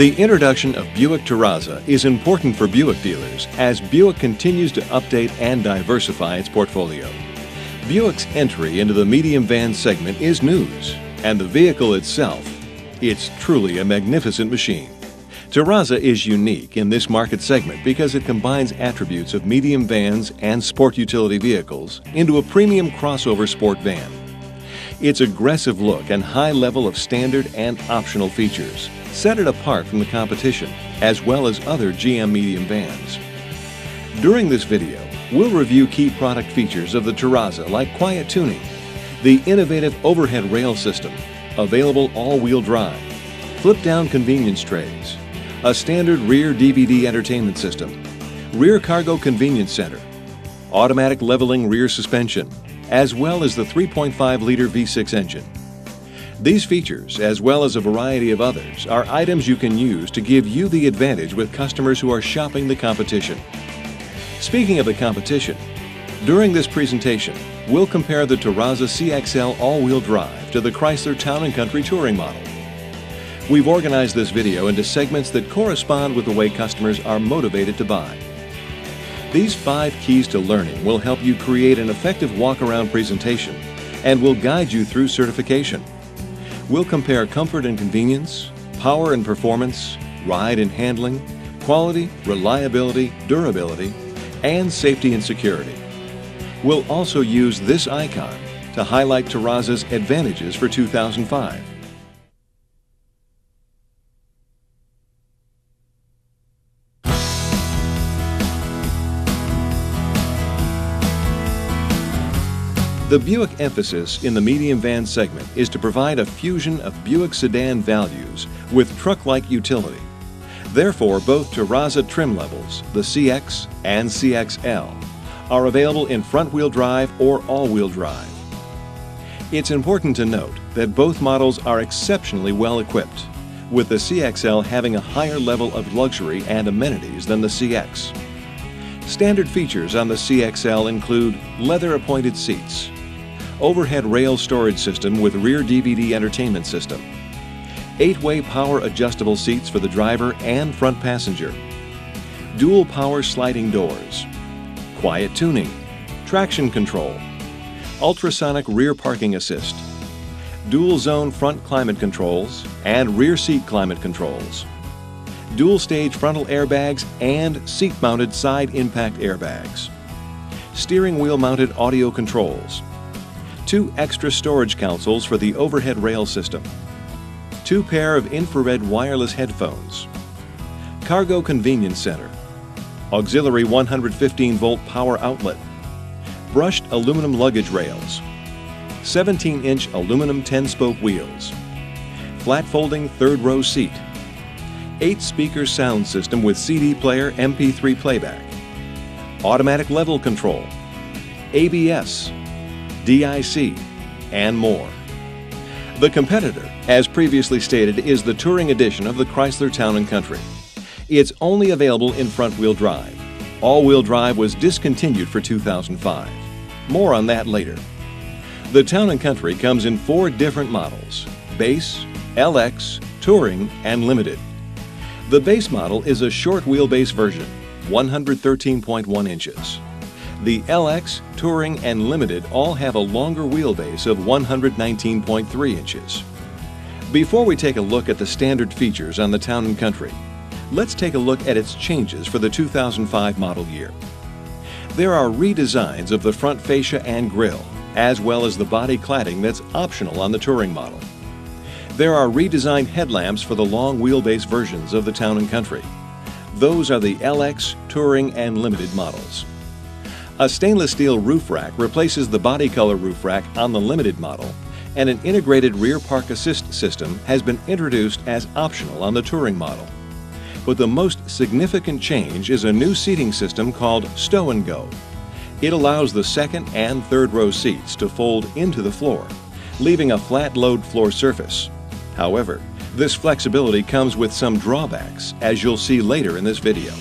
The introduction of Buick Terraza is important for Buick dealers as Buick continues to update and diversify its portfolio. Buick's entry into the medium van segment is news, and the vehicle itself, it's truly a magnificent machine. Terraza is unique in this market segment because it combines attributes of medium vans and sport utility vehicles into a premium crossover sport van. Its aggressive look and high level of standard and optional features set it apart from the competition, as well as other GM medium vans. During this video, we'll review key product features of the Terraza like quiet tuning, the innovative overhead rail system, available all-wheel drive, flip-down convenience trays, a standard rear DVD entertainment system, rear cargo convenience center, automatic leveling rear suspension, as well as the 3.5-liter V6 engine. These features, as well as a variety of others, are items you can use to give you the advantage with customers who are shopping the competition. Speaking of the competition, during this presentation, we'll compare the Terraza CXL all-wheel drive to the Chrysler Town & Country Touring model. We've organized this video into segments that correspond with the way customers are motivated to buy. These five keys to learning will help you create an effective walk-around presentation and will guide you through certification. We'll compare comfort and convenience, power and performance, ride and handling, quality, reliability, durability, and safety and security. We'll also use this icon to highlight Terraza's advantages for 2005. The Buick emphasis in the medium van segment is to provide a fusion of Buick sedan values with truck-like utility. Therefore, both Terraza trim levels, the CX and CXL, are available in front-wheel drive or all-wheel drive. It's important to note that both models are exceptionally well equipped, with the CXL having a higher level of luxury and amenities than the CX. Standard features on the CXL include leather-appointed seats, overhead rail storage system with rear DVD entertainment system, eight-way power adjustable seats for the driver and front passenger, dual power sliding doors, quiet tuning, traction control, ultrasonic rear parking assist, dual zone front climate controls and rear seat climate controls, dual stage frontal airbags and seat mounted side impact airbags, steering wheel mounted audio controls, two extra storage consoles for the overhead rail system, two pair of infrared wireless headphones, cargo convenience center, auxiliary 115 volt power outlet, brushed aluminum luggage rails, 17 inch aluminum 10 spoke wheels, flat folding third row seat, 8 speaker sound system with CD player MP3 playback, automatic level control, ABS, DIC, and more. The competitor, as previously stated, is the Touring Edition of the Chrysler Town & Country. It's only available in front-wheel drive. All-wheel drive was discontinued for 2005. More on that later. The Town & Country comes in four different models, Base, LX, Touring, and Limited. The base model is a short wheelbase version, 113.1 inches. The LX, Touring, and Limited all have a longer wheelbase of 119.3 inches. Before we take a look at the standard features on the Town & Country, let's take a look at its changes for the 2005 model year. There are redesigns of the front fascia and grille, as well as the body cladding that's optional on the Touring model. There are redesigned headlamps for the long wheelbase versions of the Town & Country. Those are the LX, Touring, and Limited models. A stainless steel roof rack replaces the body color roof rack on the limited model, and an integrated rear park assist system has been introduced as optional on the touring model. But the most significant change is a new seating system called Stow and Go. It allows the second and third row seats to fold into the floor, leaving a flat load floor surface. However, this flexibility comes with some drawbacks, as you'll see later in this video.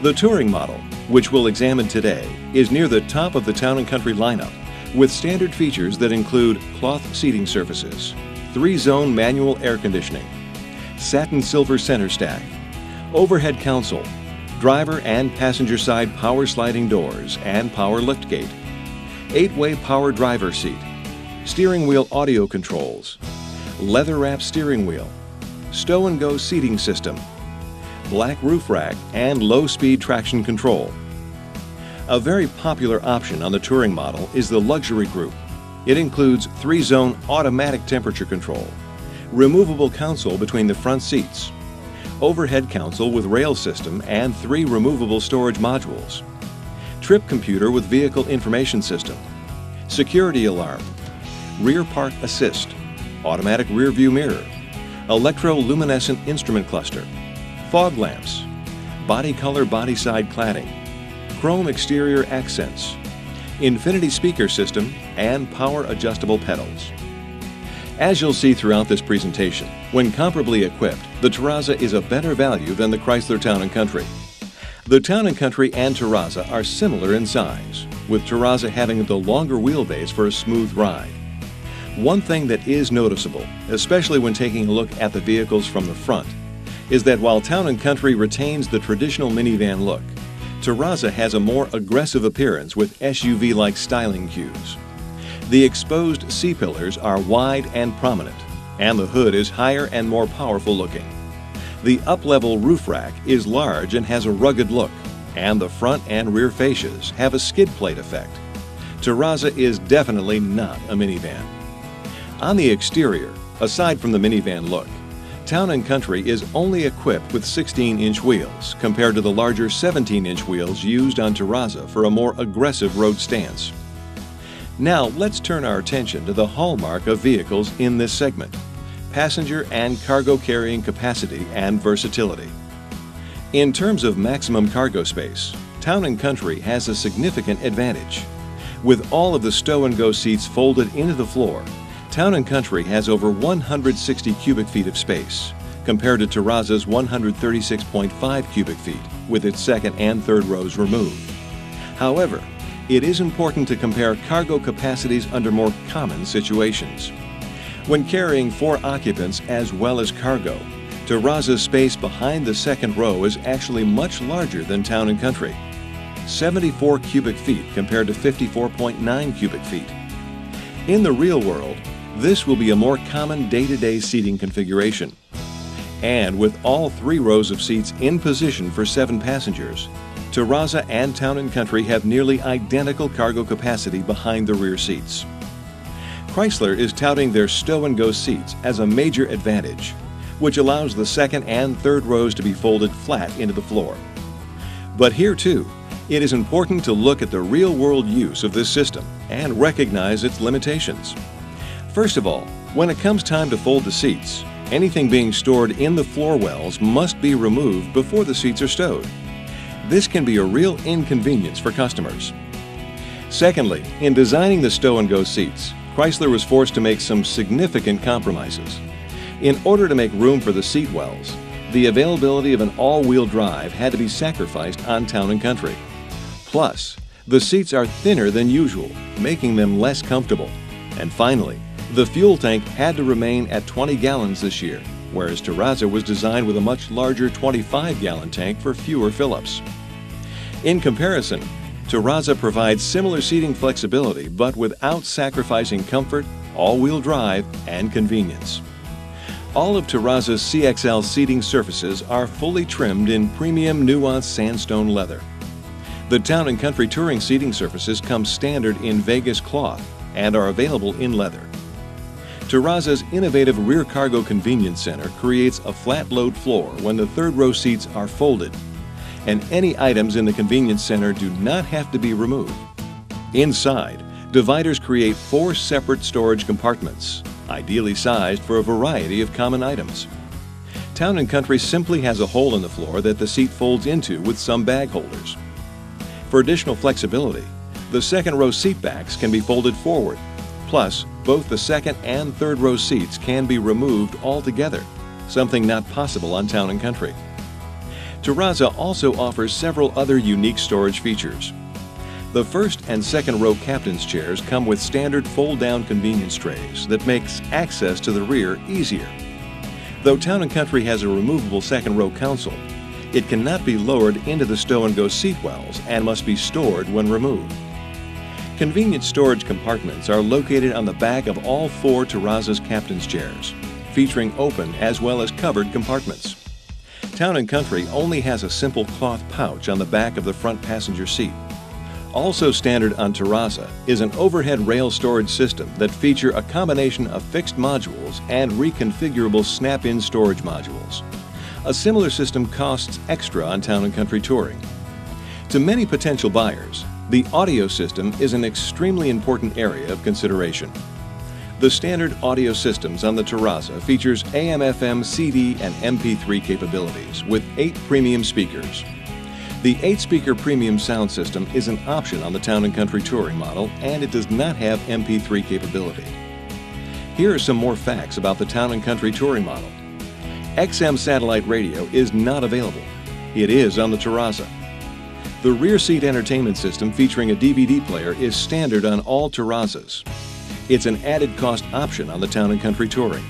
The Touring model which we'll examine today, is near the top of the Town & Country lineup with standard features that include cloth seating surfaces, three-zone manual air conditioning, satin silver center stack, overhead console, driver and passenger side power sliding doors and power liftgate, 8-way power driver seat, steering wheel audio controls, leather wrap steering wheel, stow and go seating system, black roof rack and low speed traction control. A very popular option on the touring model is the luxury group. It includes three-zone automatic temperature control, removable console between the front seats, overhead console with rail system and three removable storage modules, trip computer with vehicle information system, security alarm, rear park assist, automatic rear view mirror, electroluminescent instrument cluster, fog lamps, body color body side cladding, chrome exterior accents, infinity speaker system, and power adjustable pedals. As you'll see throughout this presentation, when comparably equipped, the Terraza is a better value than the Chrysler Town & Country. The Town & Country and Terraza are similar in size, with Terraza having the longer wheelbase for a smooth ride. One thing that is noticeable, especially when taking a look at the vehicles from the front, is that while Town & Country retains the traditional minivan look, Terraza has a more aggressive appearance with SUV-like styling cues. The exposed C-pillars are wide and prominent, and the hood is higher and more powerful looking. The up-level roof rack is large and has a rugged look, and the front and rear fascias have a skid plate effect. Terraza is definitely not a minivan. On the exterior, aside from the minivan look, Town & Country is only equipped with 16-inch wheels compared to the larger 17-inch wheels used on Terraza for a more aggressive road stance. Now let's turn our attention to the hallmark of vehicles in this segment, passenger and cargo carrying capacity and versatility. In terms of maximum cargo space, Town & Country has a significant advantage. With all of the stow-and-go seats folded into the floor, Town & Country has over 160 cubic feet of space, compared to Terraza's 136.5 cubic feet, with its second and third rows removed. However, it is important to compare cargo capacities under more common situations. When carrying four occupants as well as cargo, Terraza's space behind the second row is actually much larger than Town & Country, 74 cubic feet compared to 54.9 cubic feet. In the real world, this will be a more common day-to-day -day seating configuration. And with all three rows of seats in position for seven passengers, Terraza and Town & Country have nearly identical cargo capacity behind the rear seats. Chrysler is touting their stow-and-go seats as a major advantage, which allows the second and third rows to be folded flat into the floor. But here too, it is important to look at the real-world use of this system and recognize its limitations. First of all, when it comes time to fold the seats, anything being stored in the floor wells must be removed before the seats are stowed. This can be a real inconvenience for customers. Secondly, in designing the stow-and-go seats, Chrysler was forced to make some significant compromises. In order to make room for the seat wells, the availability of an all-wheel drive had to be sacrificed on Town & Country. Plus, the seats are thinner than usual, making them less comfortable. And finally, the fuel tank had to remain at 20 gallons this year, whereas Terraza was designed with a much larger 25-gallon tank for fewer fill-ups. In comparison, Terraza provides similar seating flexibility but without sacrificing comfort, all-wheel drive, and convenience. All of Terraza's CXL seating surfaces are fully trimmed in premium nuanced sandstone leather. The Town & Country Touring seating surfaces come standard in Vegas cloth and are available in leather. Terraza's innovative rear cargo convenience center creates a flat load floor when the third row seats are folded and any items in the convenience center do not have to be removed. Inside, dividers create four separate storage compartments, ideally sized for a variety of common items. Town & Country simply has a hole in the floor that the seat folds into with some bag holders. For additional flexibility, the second row seat backs can be folded forward. Plus, both the second and third row seats can be removed altogether, something not possible on Town & Country. Terraza also offers several other unique storage features. The first and second row captain's chairs come with standard fold-down convenience trays that makes access to the rear easier. Though Town & Country has a removable second row console, it cannot be lowered into the stow and go seat wells and must be stored when removed. Convenient storage compartments are located on the back of all four Terrazas captain's chairs, featuring open as well as covered compartments. Town & Country only has a simple cloth pouch on the back of the front passenger seat. Also standard on Terraza is an overhead rail storage system that feature a combination of fixed modules and reconfigurable snap-in storage modules. A similar system costs extra on Town & Country Touring. To many potential buyers, the audio system is an extremely important area of consideration. The standard audio systems on the Terraza features AM, FM, CD, and MP3 capabilities with eight premium speakers. The 8-speaker premium sound system is an option on the Town & Country Touring model and it does not have MP3 capability. Here are some more facts about the Town & Country Touring model. XM satellite radio is not available. It is on the Terraza. The rear seat entertainment system featuring a DVD player is standard on all Terrazas. It's an added cost option on the Town & Country Touring.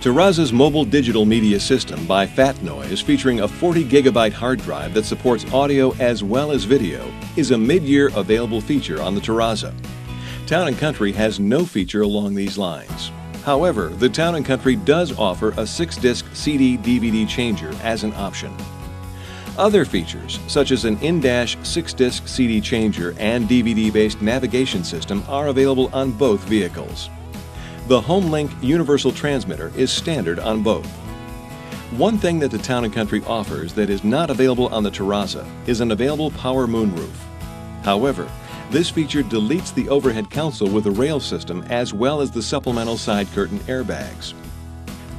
Terraza's mobile digital media system by Fat Noise, featuring a 40 gigabyte hard drive that supports audio as well as video, is a mid-year available feature on the Terraza. Town & Country has no feature along these lines. However, the Town & Country does offer a 6-disc CD-DVD changer as an option. Other features, such as an in-dash 6-disc CD changer and DVD-based navigation system are available on both vehicles. The HomeLink universal transmitter is standard on both. One thing that the Town & Country offers that is not available on the Terraza is an available power moonroof. However, this feature deletes the overhead console with a rail system as well as the supplemental side curtain airbags.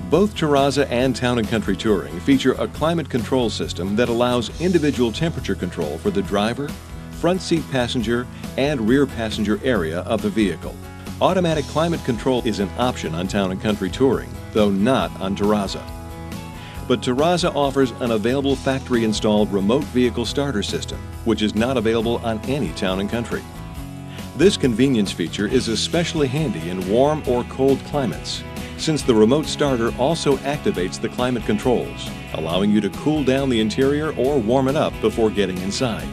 Both Terraza and Town & Country Touring feature a climate control system that allows individual temperature control for the driver, front seat passenger, and rear passenger area of the vehicle. Automatic climate control is an option on Town & Country Touring, though not on Terraza. But Terraza offers an available factory-installed remote vehicle starter system, which is not available on any Town & Country. This convenience feature is especially handy in warm or cold climates, since the remote starter also activates the climate controls, allowing you to cool down the interior or warm it up before getting inside.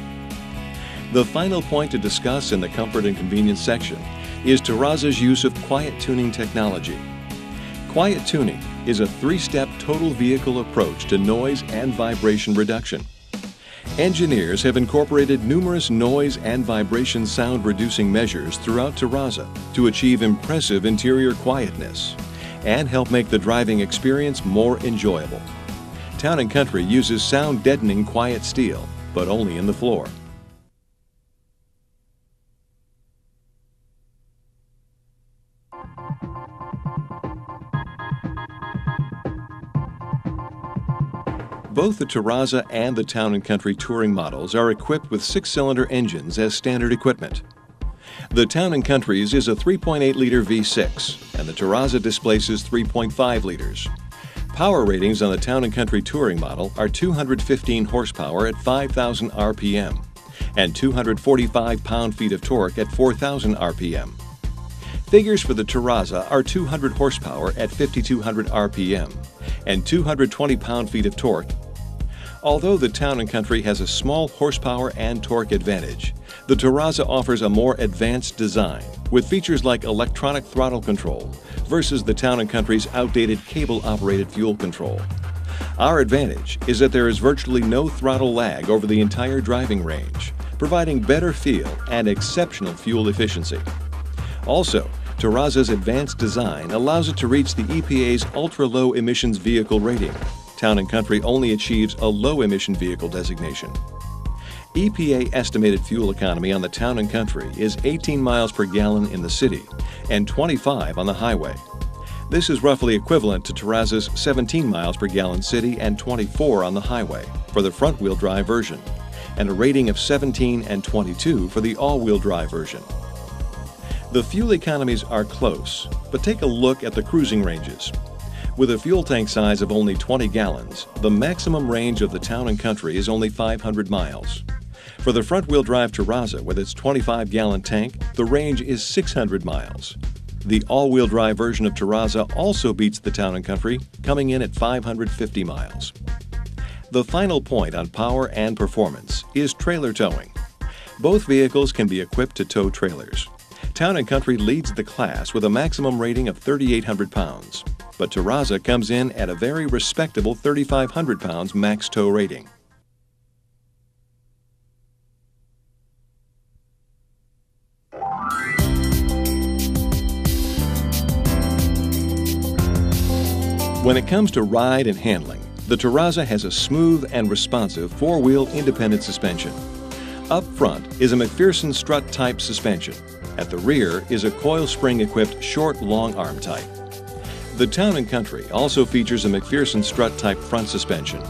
The final point to discuss in the comfort and convenience section is Terraza's use of quiet tuning technology. Quiet tuning is a three-step total vehicle approach to noise and vibration reduction. Engineers have incorporated numerous noise and vibration sound reducing measures throughout Terraza to achieve impressive interior quietness and help make the driving experience more enjoyable. Town & Country uses sound deadening quiet steel, but only in the floor. Both the Terraza and the Town & Country touring models are equipped with six-cylinder engines as standard equipment. The Town & Country's is a 3.8-liter V6, and the Terraza displaces 3.5 liters. Power ratings on the Town & Country touring model are 215 horsepower at 5,000 RPM and 245 pound-feet of torque at 4,000 RPM. Figures for the Terraza are 200 horsepower at 5,200 RPM and 220 pound-feet of torque Although the Town & Country has a small horsepower and torque advantage, the Terraza offers a more advanced design with features like electronic throttle control versus the Town & Country's outdated cable-operated fuel control. Our advantage is that there is virtually no throttle lag over the entire driving range, providing better feel and exceptional fuel efficiency. Also, Terraza's advanced design allows it to reach the EPA's ultra-low emissions vehicle rating, Town & Country only achieves a low-emission vehicle designation. EPA estimated fuel economy on the Town & Country is 18 miles per gallon in the city and 25 on the highway. This is roughly equivalent to Terraza's 17 miles per gallon city and 24 on the highway for the front-wheel drive version, and a rating of 17 and 22 for the all-wheel drive version. The fuel economies are close, but take a look at the cruising ranges. With a fuel tank size of only 20 gallons, the maximum range of the Town & Country is only 500 miles. For the front-wheel drive Terraza with its 25-gallon tank, the range is 600 miles. The all-wheel drive version of Terraza also beats the Town & Country, coming in at 550 miles. The final point on power and performance is trailer towing. Both vehicles can be equipped to tow trailers. Town & Country leads the class with a maximum rating of 3,800 pounds, but Terraza comes in at a very respectable 3,500 pounds max tow rating. When it comes to ride and handling, the Terraza has a smooth and responsive four-wheel independent suspension. Up front is a MacPherson strut type suspension. At the rear is a coil spring equipped short long arm type. The Town & Country also features a MacPherson strut type front suspension.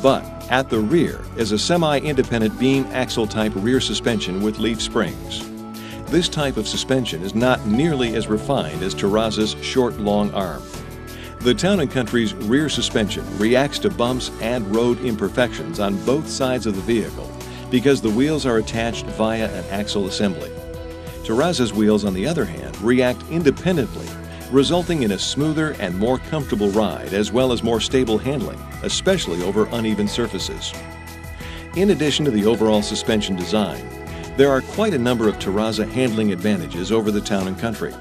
But at the rear is a semi-independent beam axle type rear suspension with leaf springs. This type of suspension is not nearly as refined as Terraza's short long arm. The Town & Country's rear suspension reacts to bumps and road imperfections on both sides of the vehicle because the wheels are attached via an axle assembly. Terraza's wheels, on the other hand, react independently, resulting in a smoother and more comfortable ride as well as more stable handling, especially over uneven surfaces. In addition to the overall suspension design, there are quite a number of Terraza handling advantages over the Town & Country.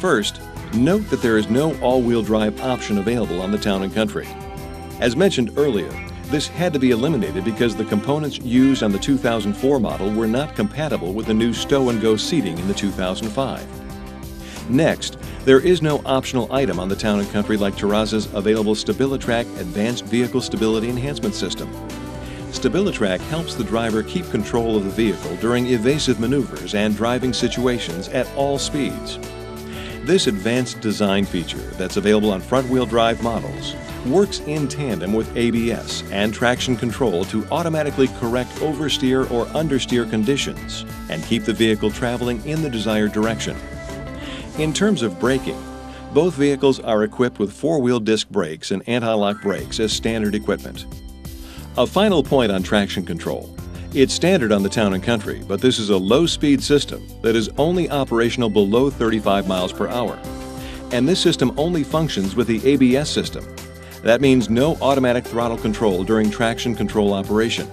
First, Note that there is no all-wheel drive option available on the Town & Country. As mentioned earlier, this had to be eliminated because the components used on the 2004 model were not compatible with the new stow-and-go seating in the 2005. Next, there is no optional item on the Town & Country like Terraza's available StabiliTrak Advanced Vehicle Stability Enhancement System. StabiliTrak helps the driver keep control of the vehicle during evasive maneuvers and driving situations at all speeds. This advanced design feature that's available on front-wheel drive models works in tandem with ABS and traction control to automatically correct oversteer or understeer conditions and keep the vehicle traveling in the desired direction. In terms of braking, both vehicles are equipped with four-wheel disc brakes and anti-lock brakes as standard equipment. A final point on traction control. It's standard on the Town & Country, but this is a low-speed system that is only operational below 35 miles per hour. And this system only functions with the ABS system. That means no automatic throttle control during traction control operation.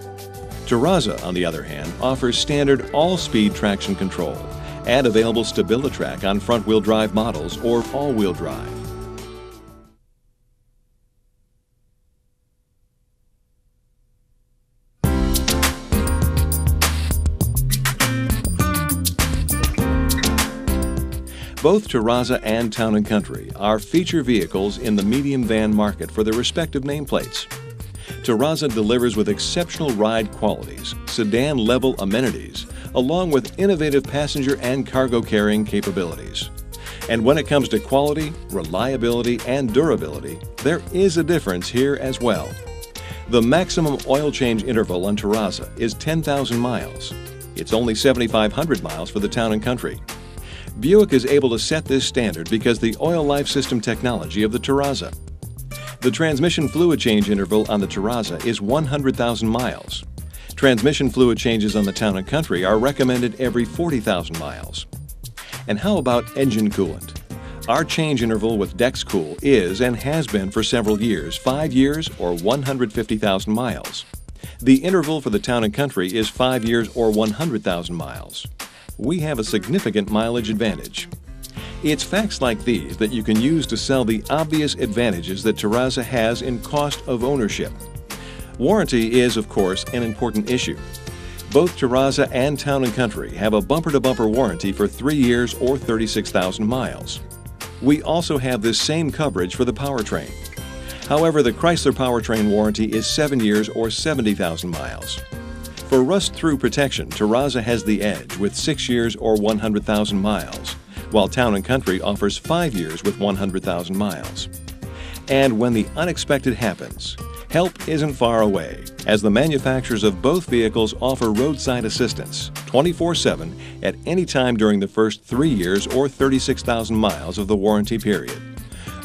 Terraza, on the other hand, offers standard all-speed traction control and available StabiliTrak on front-wheel drive models or all-wheel drive. Both Terraza and Town & Country are feature vehicles in the medium van market for their respective nameplates. Terraza delivers with exceptional ride qualities, sedan-level amenities, along with innovative passenger and cargo carrying capabilities. And when it comes to quality, reliability, and durability, there is a difference here as well. The maximum oil change interval on Terraza is 10,000 miles. It's only 7,500 miles for the Town & Country. Buick is able to set this standard because the oil life system technology of the Terraza. The transmission fluid change interval on the Terraza is 100,000 miles. Transmission fluid changes on the Town & Country are recommended every 40,000 miles. And how about engine coolant? Our change interval with DexCool is and has been for several years, 5 years or 150,000 miles. The interval for the Town & Country is 5 years or 100,000 miles we have a significant mileage advantage. It's facts like these that you can use to sell the obvious advantages that Terraza has in cost of ownership. Warranty is, of course, an important issue. Both Terraza and Town & Country have a bumper-to-bumper -bumper warranty for 3 years or 36,000 miles. We also have this same coverage for the powertrain. However, the Chrysler powertrain warranty is 7 years or 70,000 miles. For rust-through protection, Terraza has the edge with 6 years or 100,000 miles, while Town & Country offers 5 years with 100,000 miles. And when the unexpected happens, help isn't far away, as the manufacturers of both vehicles offer roadside assistance 24-7 at any time during the first 3 years or 36,000 miles of the warranty period.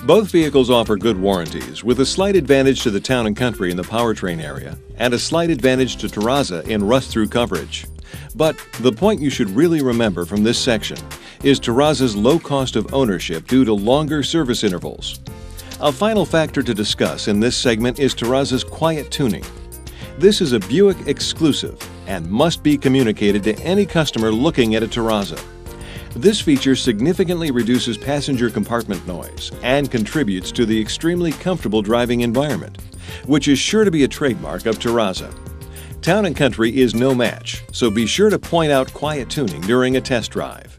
Both vehicles offer good warranties, with a slight advantage to the town and country in the powertrain area, and a slight advantage to Terraza in rust-through coverage. But the point you should really remember from this section is Terraza's low cost of ownership due to longer service intervals. A final factor to discuss in this segment is Terraza's quiet tuning. This is a Buick exclusive and must be communicated to any customer looking at a Terraza. This feature significantly reduces passenger compartment noise and contributes to the extremely comfortable driving environment, which is sure to be a trademark of Terraza. Town & Country is no match, so be sure to point out quiet tuning during a test drive.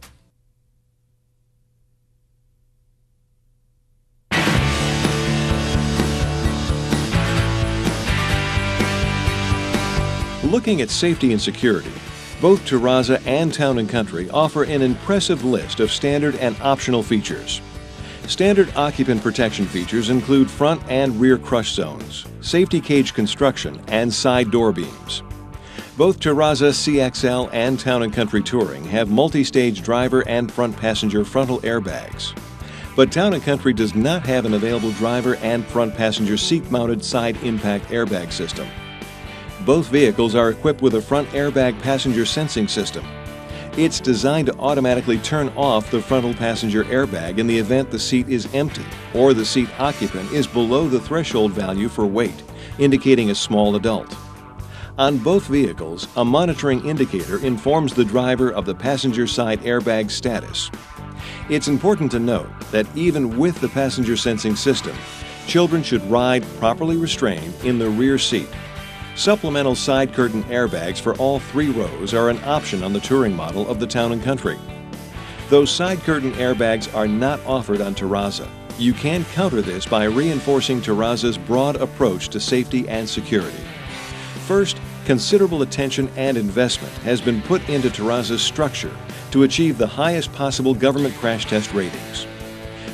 Looking at safety and security, both Terraza and Town & Country offer an impressive list of standard and optional features. Standard occupant protection features include front and rear crush zones, safety cage construction, and side door beams. Both Terraza CXL and Town & Country Touring have multi-stage driver and front passenger frontal airbags. But Town & Country does not have an available driver and front passenger seat-mounted side impact airbag system. Both vehicles are equipped with a front airbag passenger sensing system. It's designed to automatically turn off the frontal passenger airbag in the event the seat is empty or the seat occupant is below the threshold value for weight, indicating a small adult. On both vehicles, a monitoring indicator informs the driver of the passenger side airbag status. It's important to note that even with the passenger sensing system, children should ride properly restrained in the rear seat Supplemental side curtain airbags for all three rows are an option on the touring model of the Town & Country. Those side curtain airbags are not offered on Terraza. You can counter this by reinforcing Terraza's broad approach to safety and security. First, considerable attention and investment has been put into Terraza's structure to achieve the highest possible government crash test ratings.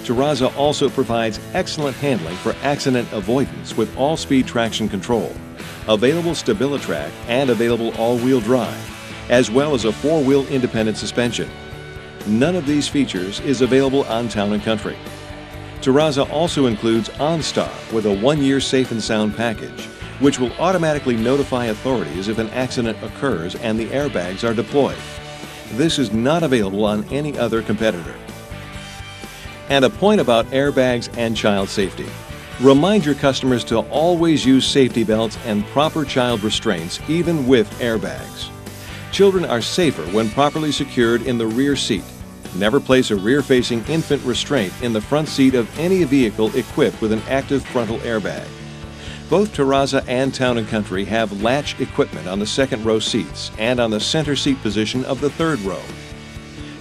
Terraza also provides excellent handling for accident avoidance with all-speed traction control available StabiliTrak, and available all-wheel drive, as well as a four-wheel independent suspension. None of these features is available on Town & Country. Terraza also includes OnStar with a one-year safe and sound package, which will automatically notify authorities if an accident occurs and the airbags are deployed. This is not available on any other competitor. And a point about airbags and child safety. Remind your customers to always use safety belts and proper child restraints, even with airbags. Children are safer when properly secured in the rear seat. Never place a rear-facing infant restraint in the front seat of any vehicle equipped with an active frontal airbag. Both Terraza and Town & Country have latch equipment on the second row seats and on the center seat position of the third row.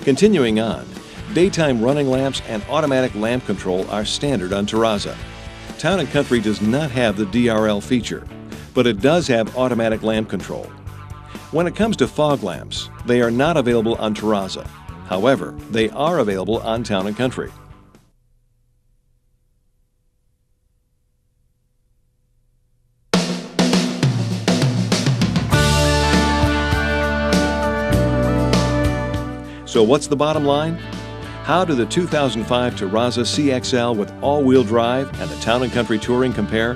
Continuing on, daytime running lamps and automatic lamp control are standard on Terraza. Town & Country does not have the DRL feature, but it does have automatic lamp control. When it comes to fog lamps, they are not available on Terraza. However, they are available on Town & Country. So what's the bottom line? How do the 2005 Terraza CXL with all-wheel drive and the Town & Country Touring compare?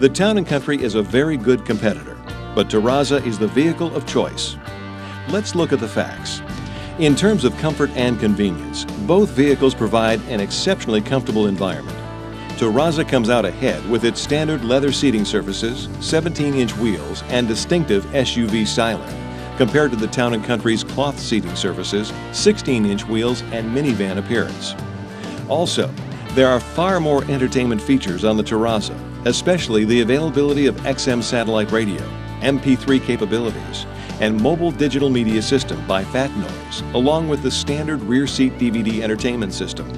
The Town & Country is a very good competitor, but Terraza is the vehicle of choice. Let's look at the facts. In terms of comfort and convenience, both vehicles provide an exceptionally comfortable environment. Terraza comes out ahead with its standard leather seating surfaces, 17-inch wheels, and distinctive SUV styling compared to the Town & Country's cloth seating surfaces, 16-inch wheels, and minivan appearance. Also, there are far more entertainment features on the Terraza, especially the availability of XM satellite radio, MP3 capabilities, and mobile digital media system by Fat Noise, along with the standard rear seat DVD entertainment system.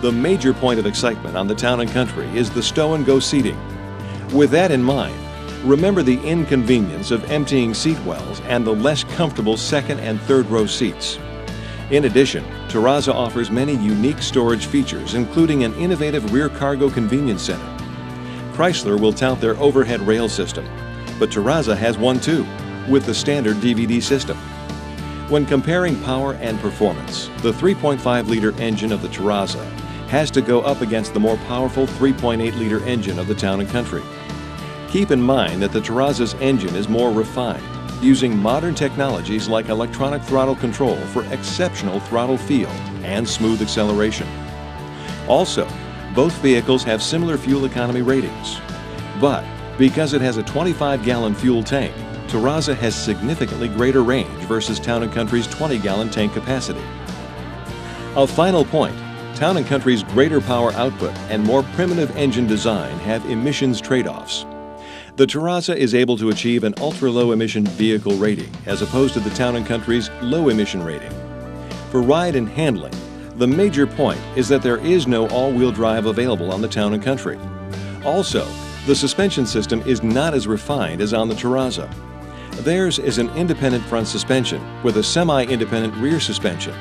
The major point of excitement on the Town & Country is the stow and go seating. With that in mind, Remember the inconvenience of emptying seat wells and the less comfortable second and third row seats. In addition, Terraza offers many unique storage features, including an innovative rear cargo convenience center. Chrysler will tout their overhead rail system, but Terraza has one too, with the standard DVD system. When comparing power and performance, the 3.5-liter engine of the Terraza has to go up against the more powerful 3.8-liter engine of the Town & Country. Keep in mind that the Terraza's engine is more refined, using modern technologies like electronic throttle control for exceptional throttle feel and smooth acceleration. Also, both vehicles have similar fuel economy ratings. But because it has a 25-gallon fuel tank, Terraza has significantly greater range versus Town & Country's 20-gallon tank capacity. A final point, Town & Country's greater power output and more primitive engine design have emissions trade-offs. The Terraza is able to achieve an ultra-low emission vehicle rating as opposed to the Town & Country's low emission rating. For ride and handling, the major point is that there is no all-wheel drive available on the Town & Country. Also, the suspension system is not as refined as on the Terraza. Theirs is an independent front suspension with a semi-independent rear suspension.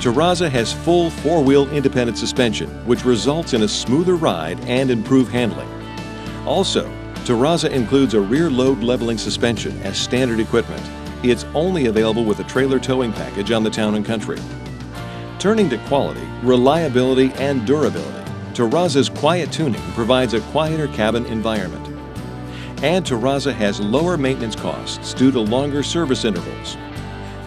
Terraza has full four-wheel independent suspension, which results in a smoother ride and improved handling. Also, Terraza includes a rear load leveling suspension as standard equipment. It's only available with a trailer towing package on the Town & Country. Turning to quality, reliability, and durability, Terraza's quiet tuning provides a quieter cabin environment. And Terraza has lower maintenance costs due to longer service intervals.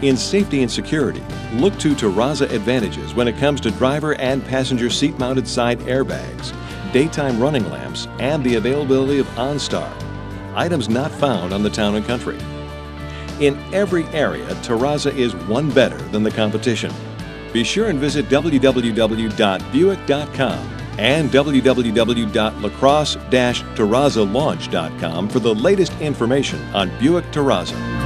In safety and security, look to Terraza advantages when it comes to driver and passenger seat-mounted side airbags, daytime running lamps, and the availability of OnStar, items not found on the Town & Country. In every area, Terraza is one better than the competition. Be sure and visit www.buick.com and www.lacrosse-terrazalaunch.com for the latest information on Buick Terraza.